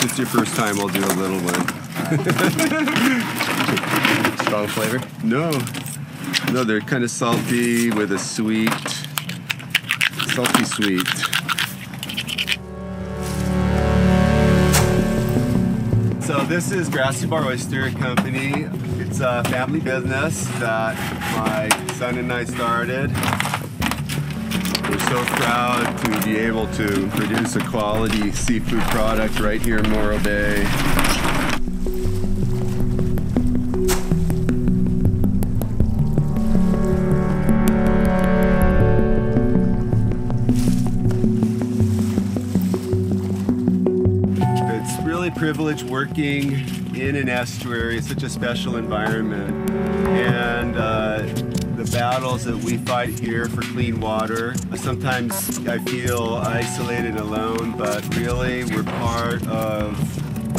If it's your first time, I'll do a little one. Strong flavor? No. No, they're kind of salty with a sweet, salty sweet. So this is Grassy Bar Oyster Company. It's a family business that my son and I started. We're so proud to be able to produce a quality seafood product right here in Morro Bay. It's really privileged working in an estuary. It's such a special environment. And uh, the battles that we fight here for clean water, sometimes I feel isolated alone, but really we're part of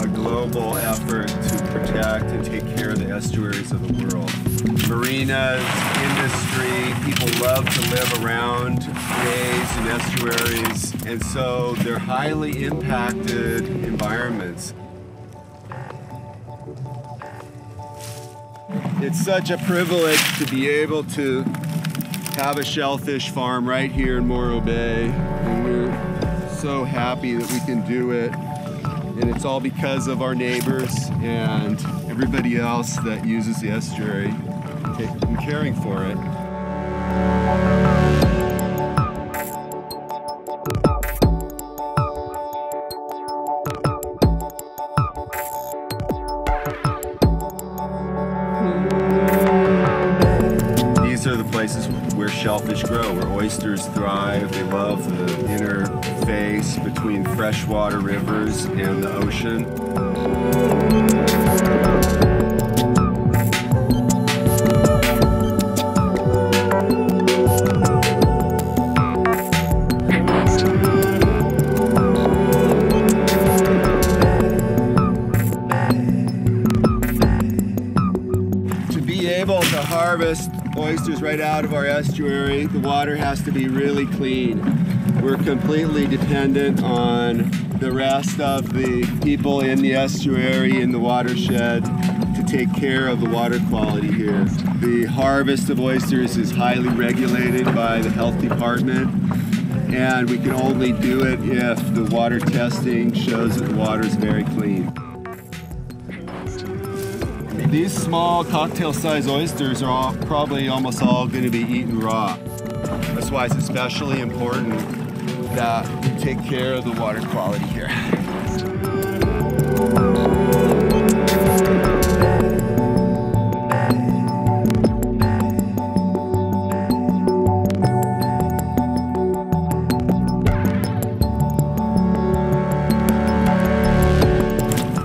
a global effort to protect and take care of the estuaries of the world. Marinas, industry, people love to live around bays and estuaries, and so they're highly impacted environments. It's such a privilege to be able to have a shellfish farm right here in Morro Bay, and we're so happy that we can do it. And it's all because of our neighbors and everybody else that uses the estuary and caring for it. Shellfish grow, where oysters thrive. They love the interface between freshwater rivers and the ocean. To be able to harvest oysters right out of our estuary, the water has to be really clean. We're completely dependent on the rest of the people in the estuary, in the watershed, to take care of the water quality here. The harvest of oysters is highly regulated by the health department, and we can only do it if the water testing shows that the water is very clean. These small cocktail-sized oysters are all, probably almost all going to be eaten raw. That's why it's especially important that we take care of the water quality here.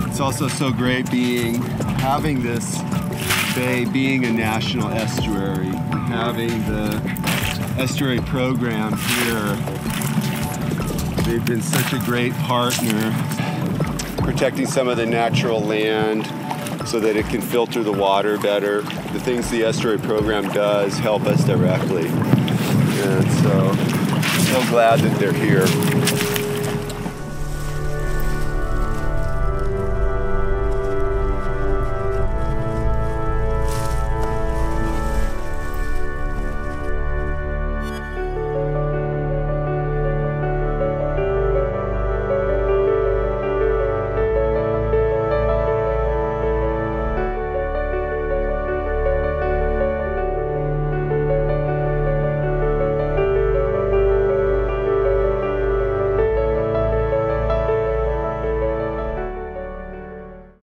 It's also so great being having this bay being a national estuary, having the estuary program here. They've been such a great partner, protecting some of the natural land so that it can filter the water better. The things the estuary program does help us directly. And so, so glad that they're here.